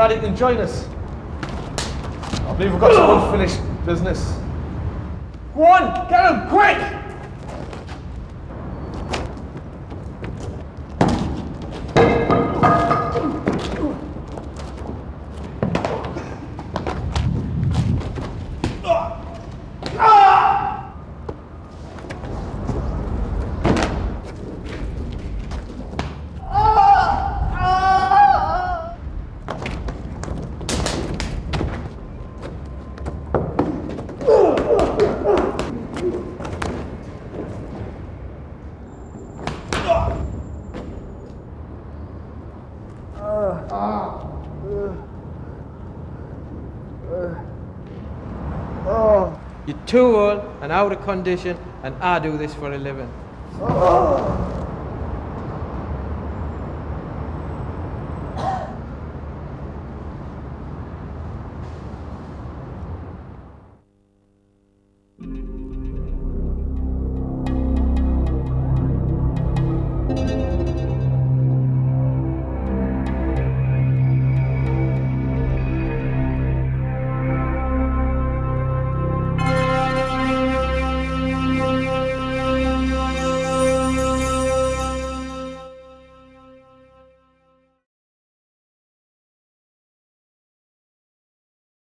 Glad you can join us. I believe we've got some unfinished business. Go on, get him, quick! You're too old and out of condition, and I do this for a living.